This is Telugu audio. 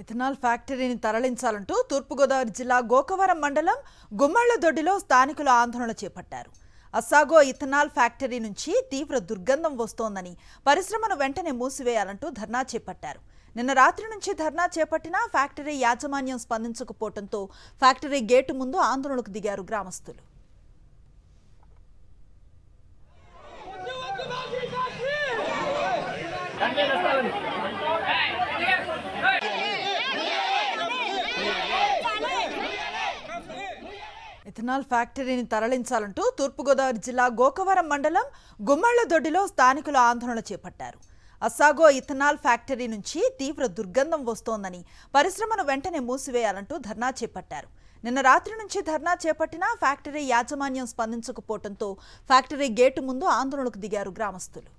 ఇథనాల్ ఫ్యాక్టరీని తరలించాలంటూ తూర్పుగోదావరి జిల్లా గోకవరం మండలం గుమ్మళ్ళదొడ్డిలో స్థానికులు ఆందోళన చేపట్టారు. అస్సాగో ఇథనాల్ ఫ్యాక్టరీ నుంచి తీవ్ర దుర్గంధం వస్తోందని పరిశ్రమను వెంటనే మూసివేయాలంటూ ధర్నా చేపట్టారు. నిన్న రాత్రి నుంచి ధర్నా చేపట్టినా ఫ్యాక్టరీ యాజమాన్యం స్పందించకపోవడంతో ఫ్యాక్టరీ గేటు ముందు ఆందోళనకు దిగారు గ్రామస్తులు. ఇథనాల్ ఫ్యాక్టరీని తరలించాలంటూ తూర్పుగోదావరి జిల్లా గోకవరం మండలం గుమ్మళ్ళదొడ్డిలో స్థానికులు ఆందోళన చేపట్టారు. అస్సాగో ఇథనాల్ ఫ్యాక్టరీ నుంచి తీవ్ర దుర్గంధం వస్తోందని పరిశ్రమను వెంటనే మూసివేయాలంటూ ధర్నా చేపట్టారు. నిన్న రాత్రి నుంచి ధర్నా చేపట్టినా ఫ్యాక్టరీ యాజమాన్యం స్పందించకపోవడంతో ఫ్యాక్టరీ గేటు ముందు ఆందోళనకు దిగారు గ్రామస్తులు.